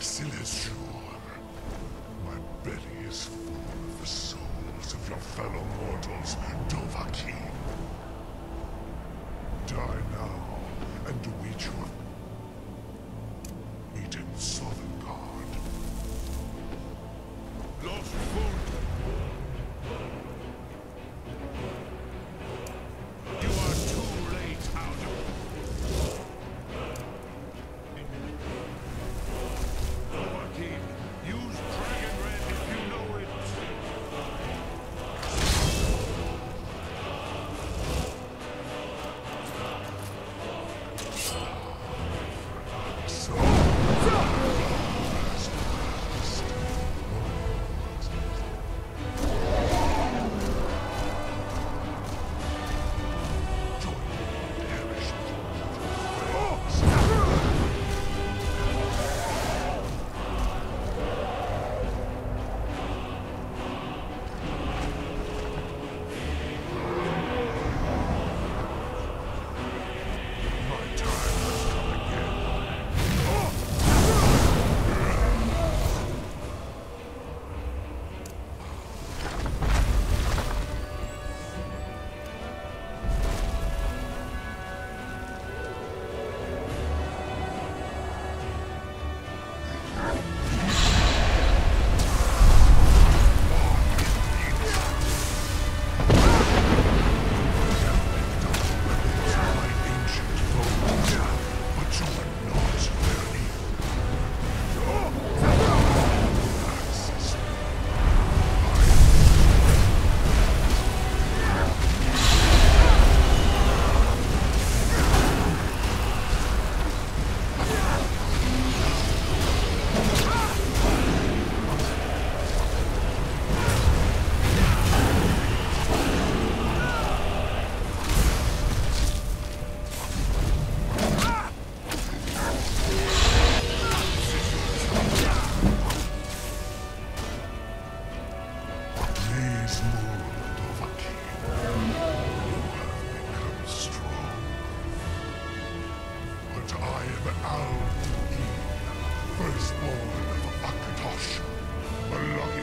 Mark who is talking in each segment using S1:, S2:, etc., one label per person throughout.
S1: Silesure. My belly is full of the souls of your fellow mortals, Dovahkiin.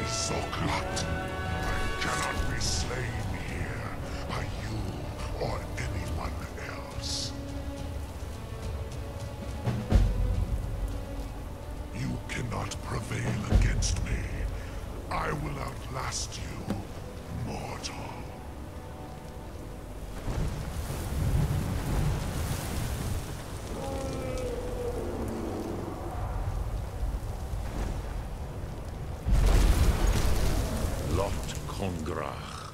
S1: Soklat. I cannot be slain here by you or anyone else. You cannot prevail against me. I will outlast you, mortal.
S2: Kongrach.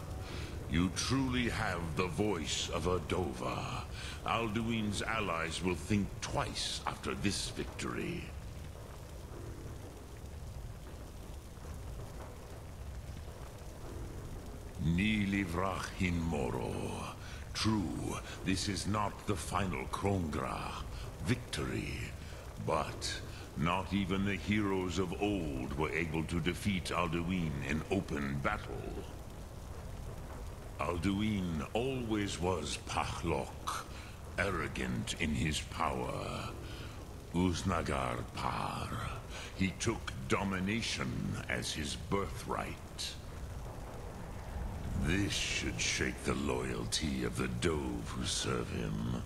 S2: You truly have the voice of a Dovah. Alduin's allies will think twice after this victory. Ni livrach hin moro. True, this is not the final Krongrah victory, but not even the heroes of old were able to defeat Alduin in open battle. Alduin always was Pahlok, arrogant in his power. Uznagar Par. He took domination as his birthright. This should shake the loyalty of the Dov who serve him.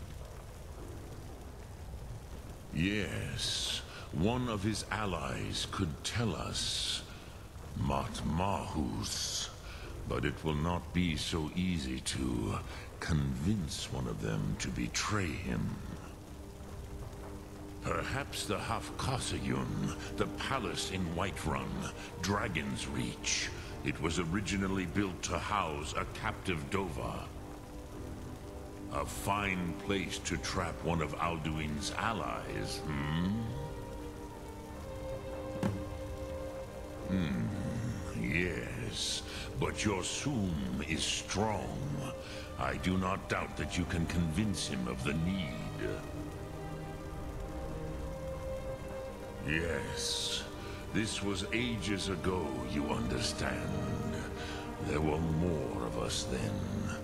S2: Yes, one of his allies could tell us. Matmahus. But it will not be so easy to convince one of them to betray him. Perhaps the Hafkasayun, the palace in Whiterun, Dragon's Reach. It was originally built to house a captive Dovah. A fine place to trap one of Alduin's allies, hmm? Hmm, yes. But your Thu'um is strong. I do not doubt that you can convince him of the need. Yes. This was ages ago, you understand. There were more of us then.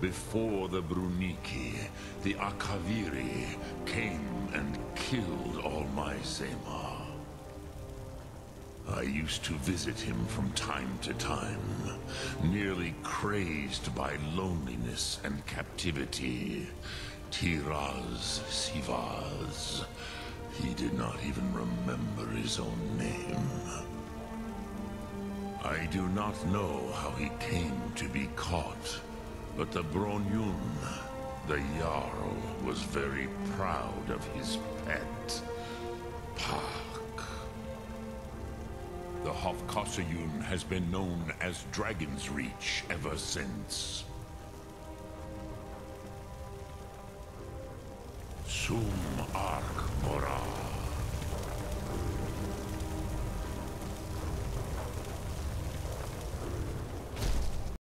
S2: Before the Bruniki, the Akaviri came and killed all my Sema. I used to visit him from time to time, nearly crazed by loneliness and captivity. Tiraz Sivaz. He did not even remember his own name. I do not know how he came to be caught, but the Bronyun, the Jarl, was very proud of his pet, Hofkossayun has been known as Dragon's Reach ever since. Sum Ark Mora.